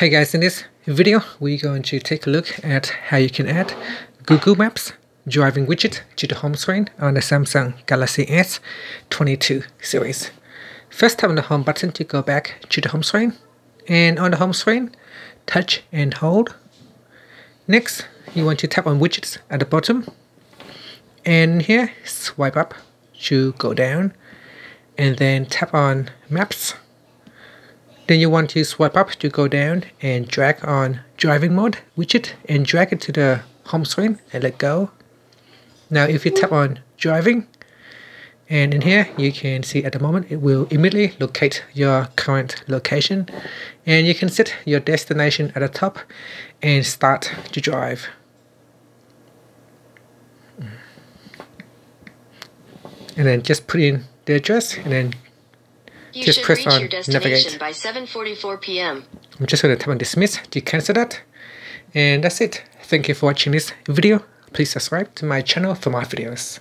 Hey guys, in this video, we're going to take a look at how you can add Google Maps driving widget to the home screen on the Samsung Galaxy S22 series. First tap on the home button to go back to the home screen. And on the home screen, touch and hold. Next, you want to tap on widgets at the bottom. And here, swipe up to go down. And then tap on maps then you want to swipe up to go down and drag on driving mode widget and drag it to the home screen and let go. Now if you tap on driving and in here you can see at the moment it will immediately locate your current location and you can set your destination at the top and start to drive. And then just put in the address and then you just press on your destination navigate. by 7:44 p.m. I'm just going to tap on dismiss to cancel that. And that's it. Thank you for watching this video. Please subscribe to my channel for more videos.